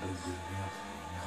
Les bugs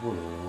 de